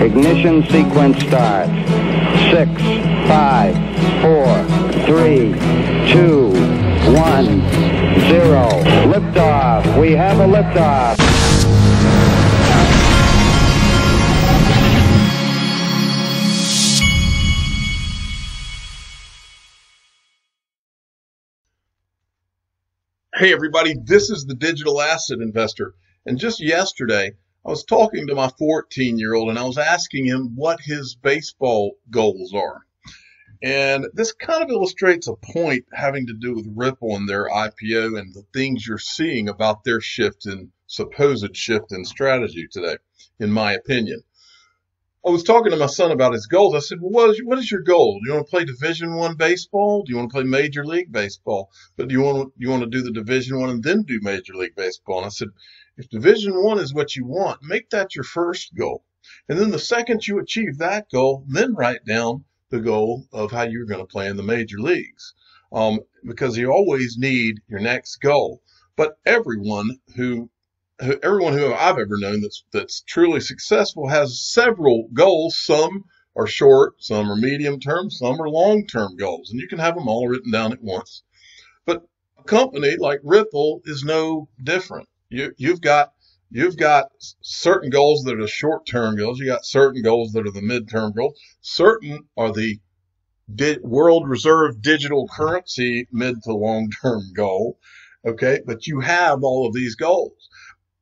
Ignition sequence start. Six, five, four, three, two, one, zero. Liftoff. We have a liftoff. Hey, everybody, this is the digital asset investor. And just yesterday, I was talking to my 14 year old and I was asking him what his baseball goals are. And this kind of illustrates a point having to do with Ripple and their IPO and the things you're seeing about their shift in supposed shift in strategy today, in my opinion. I was talking to my son about his goals. I said, "Well, what is, what is your goal? Do you want to play Division One baseball? Do you want to play Major League Baseball? But do you want to, you want to do the Division One and then do Major League Baseball?" And I said, "If Division One is what you want, make that your first goal, and then the second you achieve that goal, then write down the goal of how you're going to play in the major leagues, um, because you always need your next goal. But everyone who everyone who I've ever known that's that's truly successful has several goals. Some are short, some are medium term, some are long term goals, and you can have them all written down at once. But a company like Ripple is no different. You you've got you've got certain goals that are short term goals. You got certain goals that are the mid term goals. Certain are the di- world reserve digital currency mid to long term goal. Okay, but you have all of these goals.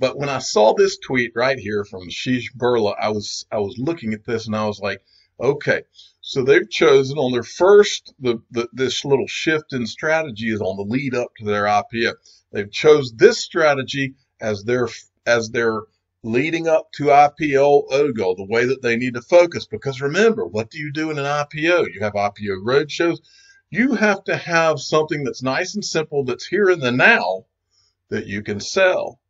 But when I saw this tweet right here from Asheesh Birla, I was I was looking at this and I was like, okay, so they've chosen on their first the, the this little shift in strategy is on the lead up to their IPO. They've chose this strategy as their as their leading up to IPO OGO, the way that they need to focus. Because remember, what do you do in an IPO? You have IPO roadshows. You have to have something that's nice and simple that's here in the now that you can sell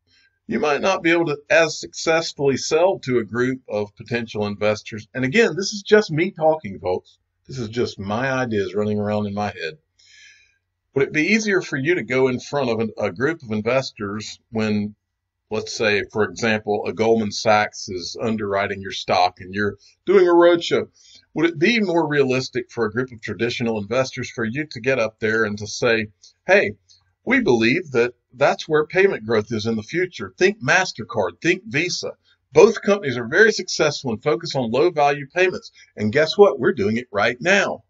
you might not be able to as successfully sell to a group of potential investors. And again, this is just me talking, folks. This is just my ideas running around in my head. Would it be easier for you to go in front of a, group of investors when, let's say, for example, a Goldman Sachs is underwriting your stock and you're doing a roadshow? Would it be more realistic for a group of traditional investors for you to get up there and to say, hey, we believe that that's where payment growth is in the future. Think MasterCard, think Visa. Both companies are very successful and focus on low value payments. And guess what? We're doing it right now.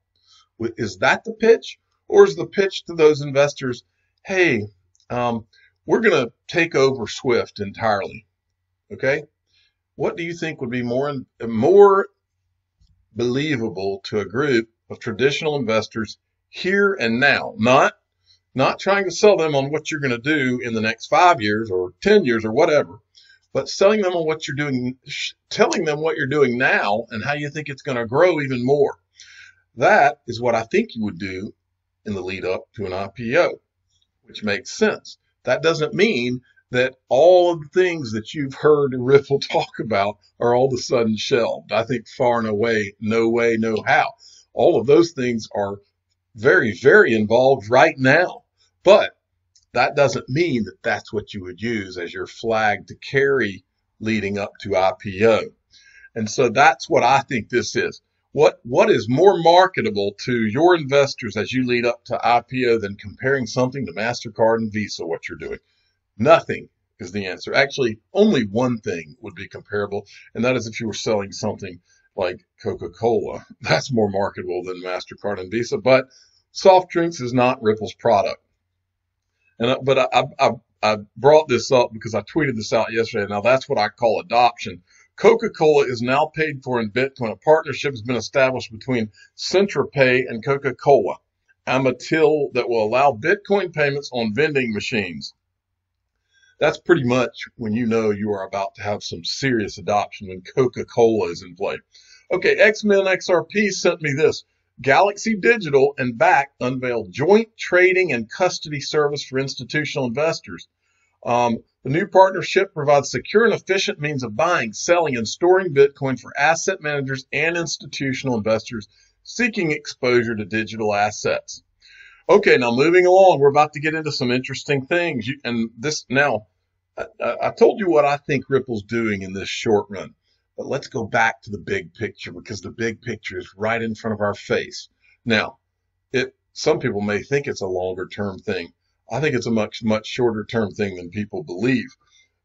Is that the pitch? Or is the pitch to those investors, hey, um, we're going to take over Swift entirely? Okay. What do you think would be more, more believable to a group of traditional investors here and now? Not not trying to sell them on what you're going to do in the next five years or 10 years or whatever, but selling them on what you're doing, telling them what you're doing now and how you think it's going to grow even more. That is what I think you would do in the lead up to an IPO, which makes sense. That doesn't mean that all of the things that you've heard Ripple talk about are all of a sudden shelved. I think far and away, no way, no how. All of those things are very, very involved right now. But that doesn't mean that that's what you would use as your flag to carry leading up to IPO. And so that's what I think this is. What what is more marketable to your investors as you lead up to IPO than comparing something to Mastercard and Visa what you're doing? Nothing is the answer. Actually, only one thing would be comparable, and that is if you were selling something like Coca-Cola. That's more marketable than Mastercard and Visa, but soft drinks is not Ripple's product. And uh, but I, I, I brought this up because I tweeted this out yesterday. Now that's what I call adoption. Coca-Cola is now paid for in Bitcoin. A partnership has been established between CentraPay and Coca-Cola, Amatil that will allow Bitcoin payments on vending machines. That's pretty much when you know you are about to have some serious adoption when Coca-Cola is in play. Okay, X-Men XRP sent me this. Galaxy Digital and Bakkt unveiled joint trading and custody service for institutional investors. Um, the new partnership provides secure and efficient means of buying, selling, and storing Bitcoin for asset managers and institutional investors seeking exposure to digital assets. Okay, now moving along, we're about to get into some interesting things. You, and this now, I, I told you what I think Ripple's doing in this short run. But let's go back to the big picture because the big picture is right in front of our face. Now, it some people may think it's a longer term thing. I think it's a much much shorter term thing than people believe.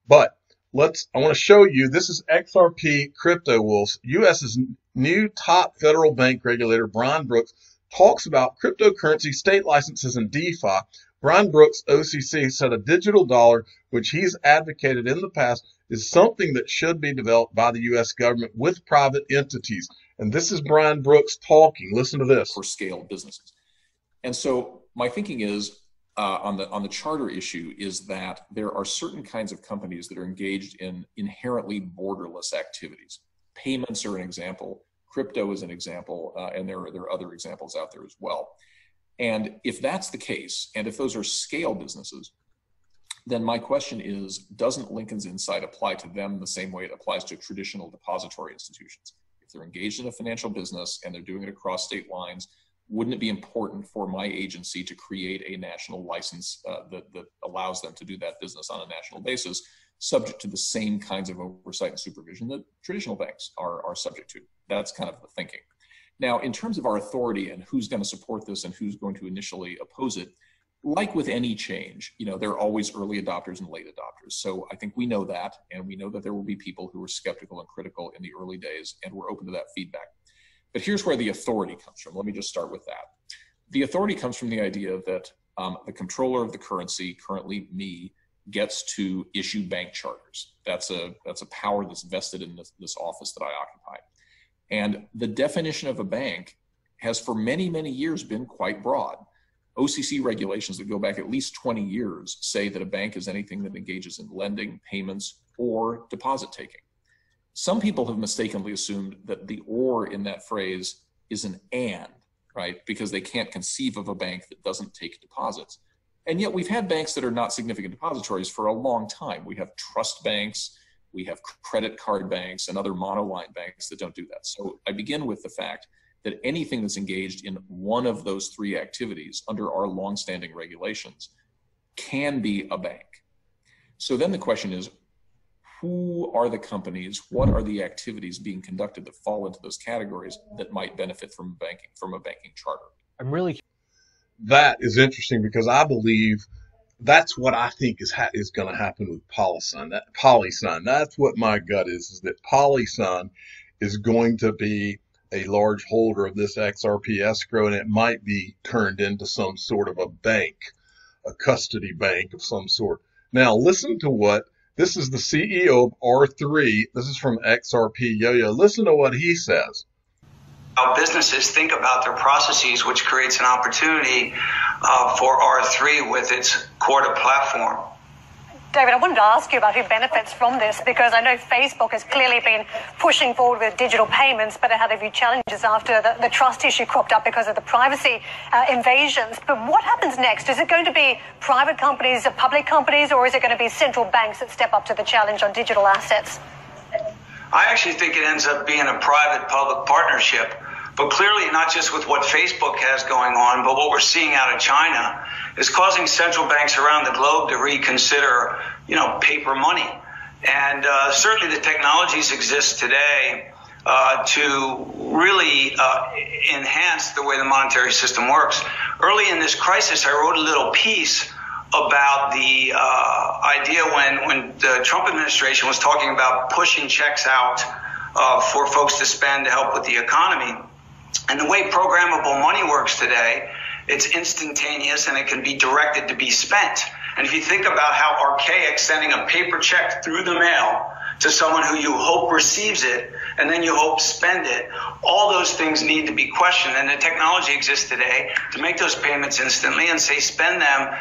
But let's I want to show you this is XRP Crypto Wolves, US's new top federal bank regulator Brian Brooks talks about cryptocurrency, state licenses, and DeFi. Brian Brooks, OCC, said a digital dollar, which he's advocated in the past, is something that should be developed by the U.S. government with private entities. And this is Brian Brooks talking. Listen to this. For scale businesses. And so my thinking is uh, on the on the charter issue is that there are certain kinds of companies that are engaged in inherently borderless activities. Payments are an example. Crypto is an example, uh, and there are, there are other examples out there as well. And if that's the case, and if those are scale businesses, then my question is doesn't Lincoln's Insight apply to them the same way it applies to traditional depository institutions? If they're engaged in a financial business and they're doing it across state lines, wouldn't it be important for my agency to create a national license uh, that, that allows them to do that business on a national basis, subject to the same kinds of oversight and supervision that traditional banks are, are subject to? That's kind of the thinking. Now, in terms of our authority and who's going to support this and who's going to initially oppose it, like with any change, you know, there are always early adopters and late adopters. So I think we know that, and we know that there will be people who are skeptical and critical in the early days, and we're open to that feedback. But here's where the authority comes from. Let me just start with that. The authority comes from the idea that um, the comptroller of the currency, currently me, gets to issue bank charters. That's a that's a power that's vested in this, this office that I occupy. And the definition of a bank has for many, many years been quite broad. OCC regulations that go back at least 20 years say that a bank is anything that engages in lending, payments, or deposit taking. Some people have mistakenly assumed that the or in that phrase is an and, right? Because they can't conceive of a bank that doesn't take deposits. And yet we've had banks that are not significant depositories for a long time. We have trust banks, we have credit card banks and other monoline banks that don't do that. So I begin with the fact that anything that's engaged in one of those three activities under our longstanding regulations can be a bank. So then the question is, who are the companies? What are the activities being conducted that fall into those categories that might benefit from banking from a banking charter? I'm really that is interesting because I believe that's what I think is ha- is going to happen with PolySign. That PolySign. That's what my gut is. Is that PolySign is going to be a large holder of this XRP escrow, and it might be turned into some sort of a bank, a custody bank of some sort. Now, listen to what this is the CEO of R3. This is from XRP Yo-Yo. Listen to what he says how businesses think about their processes, which creates an opportunity uh, for R3 with its Corda platform. David, I wanted to ask you about who benefits from this because I know Facebook has clearly been pushing forward with digital payments, but it had a few challenges after the, the trust issue cropped up because of the privacy uh, invasions. But what happens next? Is it going to be private companies, or public companies, or is it going to be central banks that step up to the challenge on digital assets? I actually think it ends up being a private public partnership. But clearly, not just with what Facebook has going on, but what we're seeing out of China is causing central banks around the globe to reconsider, you know, paper money. And uh, certainly the technologies exist today uh, to really uh, enhance the way the monetary system works. Early in this crisis, I wrote a little piece about the uh, idea when, when the Trump administration was talking about pushing checks out uh, for folks to spend to help with the economy. And the way programmable money works today, it's instantaneous and it can be directed to be spent. And if you think about how archaic sending a paper check through the mail to someone who you hope receives it and then you hope spend it, all those things need to be questioned. And the technology exists today to make those payments instantly and say spend them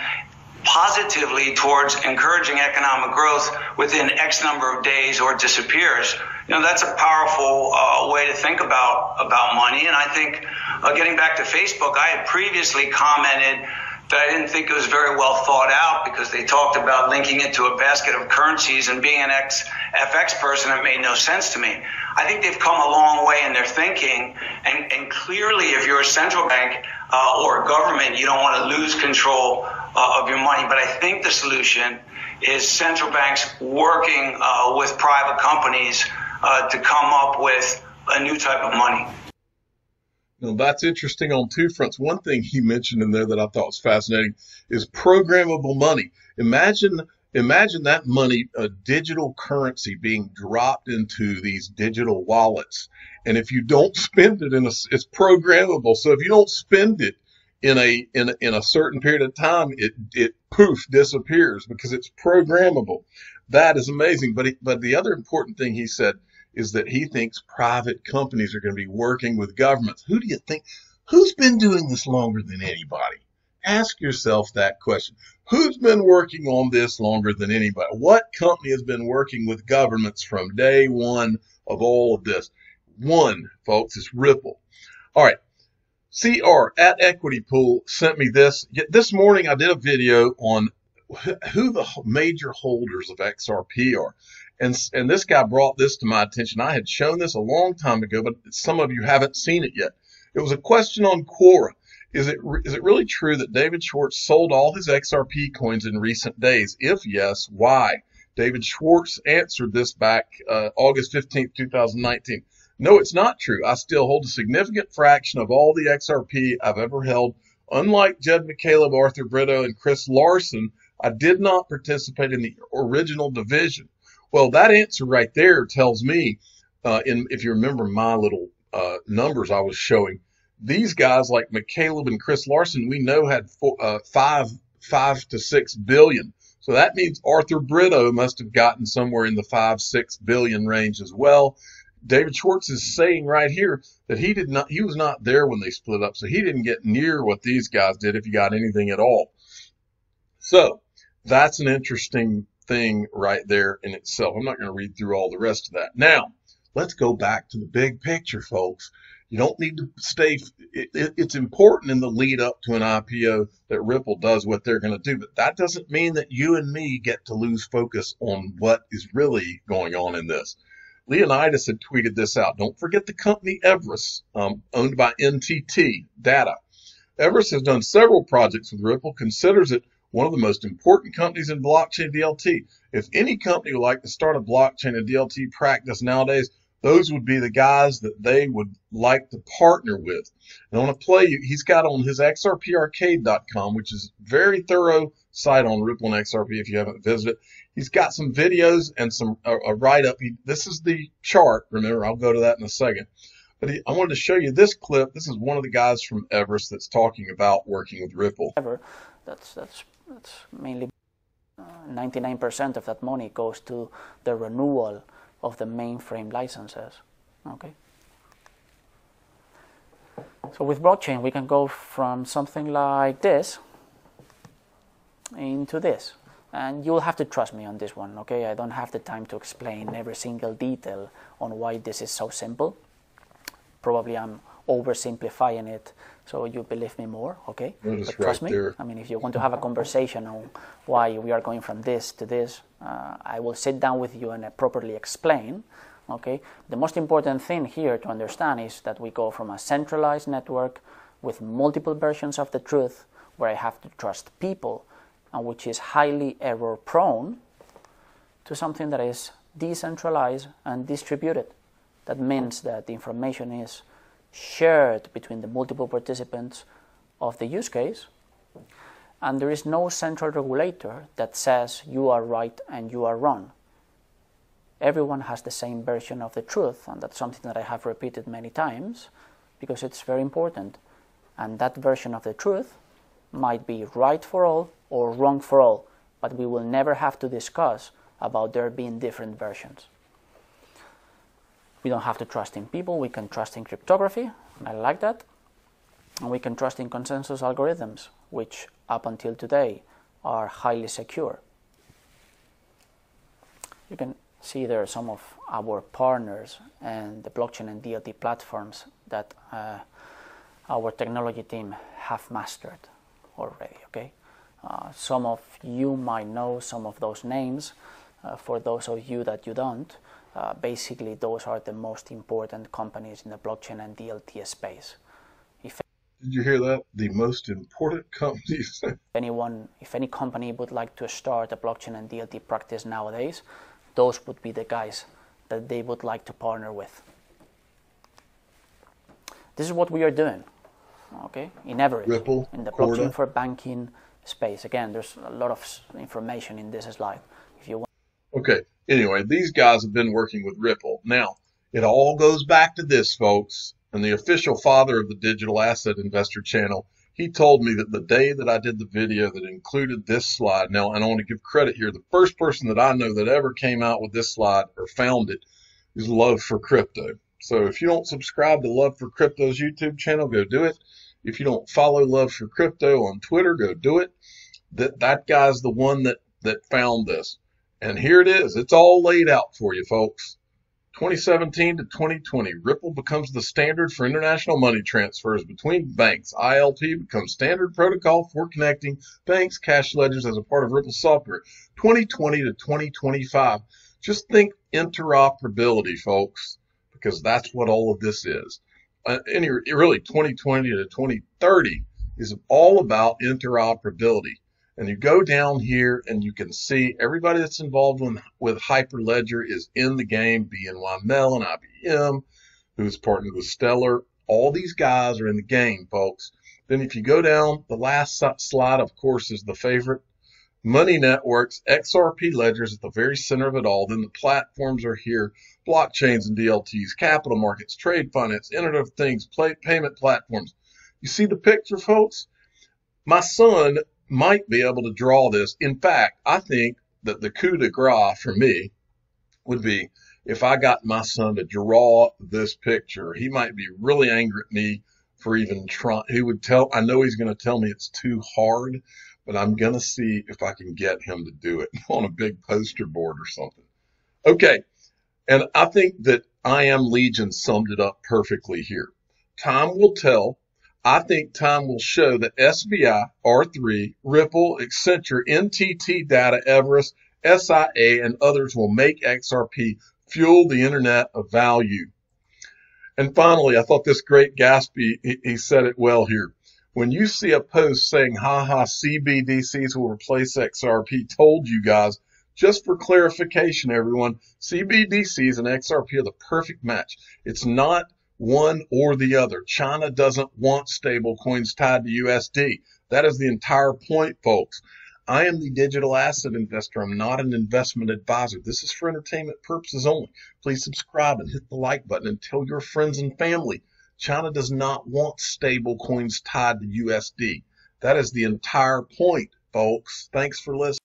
positively towards encouraging economic growth within X number of days or it disappears. You know, that's a powerful uh, way to think about, about money. And I think uh, getting back to Facebook, I had previously commented that I didn't think it was very well thought out because they talked about linking it to a basket of currencies and being an ex FX person, it made no sense to me. I think they've come a long way in their thinking. And, and clearly, if you're a central bank uh, or a government, you don't want to lose control uh, of your money. But I think the solution is central banks working uh, with private companies uh, to come up with a new type of money. Now, that's interesting on two fronts. One thing he mentioned in there that I thought was fascinating is programmable money. Imagine imagine that money, a digital currency being dropped into these digital wallets. And if you don't spend it in a, it's programmable. So if you don't spend it in a, in a, in a certain period of time, it, it poof disappears because it's programmable. That is amazing. But, he, but the other important thing he said is that he thinks private companies are going to be working with governments. Who do you think? Who's been doing this longer than anybody? Ask yourself that question. Who's been working on this longer than anybody? What company has been working with governments from day one of all of this? One, folks, is Ripple. All right. CR at Equity Pool sent me this. This morning I did a video on who the major holders of XRP are. And, and this guy brought this to my attention. I had shown this a long time ago, but some of you haven't seen it yet. It was a question on Quora. Is it is it really true that David Schwartz sold all his XRP coins in recent days? If yes, why? David Schwartz answered this back uh, August 15th, 2019. No, it's not true. I still hold a significant fraction of all the XRP I've ever held. Unlike Jed McCaleb, Arthur Britto, and Chris Larsen, I did not participate in the original division. Well, that answer right there tells me, uh, in if you remember my little uh, numbers I was showing, these guys like McCaleb and Chris Larsen, we know had four, uh, five five to six billion. So that means Arthur Britto must have gotten somewhere in the five six billion range as well. David Schwartz is saying right here that he did not he was not there when they split up, so he didn't get near what these guys did if he got anything at all. So that's an interesting thing right there in itself. I'm not going to read through all the rest of that. Now, let's go back to the big picture, folks. You don't need to stay. It, it, it's important in the lead up to an IPO that Ripple does what they're going to do, but that doesn't mean that you and me get to lose focus on what is really going on in this. Leonidas had tweeted this out. Don't forget the company Everis, um, owned by NTT Data. Everis has done several projects with Ripple, considers it one of the most important companies in blockchain DLT. If any company would like to start a blockchain and DLT practice nowadays, those would be the guys that they would like to partner with. And I want to play you, he's got on his xrparcade.com, which is very thorough site on Ripple and XRP if you haven't visited. He's got some videos and some a, a write up. This is the chart. Remember, I'll go to that in a second. But he, I wanted to show you this clip. This is one of the guys from Everis that's talking about working with Ripple. That's that's that's mainly 99% uh, of that money goes to the renewal of the mainframe licenses. Okay. So with blockchain, we can go from something like this into this. And you'll have to trust me on this one, okay? I don't have the time to explain every single detail on why this is so simple. Probably I'm oversimplifying it so you believe me more, okay? but trust right me. There. I mean, if you want to have a conversation on why we are going from this to this, uh, I will sit down with you and uh, properly explain. Okay. The most important thing here to understand is that we go from a centralized network with multiple versions of the truth, where I have to trust people, and which is highly error prone, to something that is decentralized and distributed. That means that the information is shared between the multiple participants of the use case, and there is no central regulator that says you are right and you are wrong. Everyone has the same version of the truth, and that's something that I have repeated many times because it's very important. And that version of the truth might be right for all or wrong for all, but we will never have to discuss about there being different versions. We don't have to trust in people, we can trust in cryptography, I like that. And we can trust in consensus algorithms, which up until today are highly secure. You can see there are some of our partners and the blockchain and DLT platforms that uh, our technology team have mastered already. Okay, uh, some of you might know some of those names. Uh, for those of you that you don't, uh, basically those are the most important companies in the blockchain and DLT space. If Did you hear that? The most important companies. anyone, if any company would like to start a blockchain and DLT practice nowadays, those would be the guys that they would like to partner with. This is what we are doing, okay, in Everis, Ripple, in the Corda. blockchain for banking space. Again, there's a lot of information in this slide. Okay. Anyway, these guys have been working with Ripple. Now, it all goes back to this, folks. And the official father of the Digital Asset Investor channel, he told me that the day that I did the video that included this slide. Now, and I want to give credit here. The first person that I know that ever came out with this slide or found it is Love for Crypto. So if you don't subscribe to Love for Crypto's YouTube channel, go do it. If you don't follow Love for Crypto on Twitter, go do it. That that guy's the one that that found this. And here it is. It's all laid out for you, folks. 2017 to 2020, Ripple becomes the standard for international money transfers between banks. ILP becomes standard protocol for connecting banks' cash ledgers as a part of Ripple software. 2020 to 2025. Just think interoperability, folks, because that's what all of this is. Uh, any, really, 2020 to 2030 is all about interoperability. And you go down here and you can see everybody that's involved with, with Hyperledger is in the game, BNY Mellon, IBM, who's partnered with Stellar. All these guys are in the game, folks. Then if you go down, the last slide, of course, is the favorite. Money networks, XRP ledgers at the very center of it all. Then the platforms are here, blockchains and DLTs, capital markets, trade finance, Internet of Things, payment platforms. You see the picture, folks? My son might be able to draw this. In fact, I think that the coup de grace for me would be if I got my son to draw this picture. He might be really angry at me for even trying. He would tell, I know he's going to tell me it's too hard, but I'm going to see if I can get him to do it on a big poster board or something. Okay. And I think that I Am Legion summed it up perfectly here. Time will tell. I think time will show that SBI, R3, Ripple, Accenture, NTT Data, Everis, SIA, and others will make XRP fuel the internet of value. And finally, I thought this great Gatsby, he, he said it well here. When you see a post saying, haha, CBDCs will replace XRP, told you guys, just for clarification, everyone, CBDCs and XRP are the perfect match. It's not one or the other. China doesn't want stable coins tied to USD. That is the entire point, folks. I am the digital asset investor. I'm not an investment advisor. This is for entertainment purposes only. Please subscribe and hit the like button and tell your friends and family. China does not want stable coins tied to USD. That is the entire point, folks. Thanks for listening.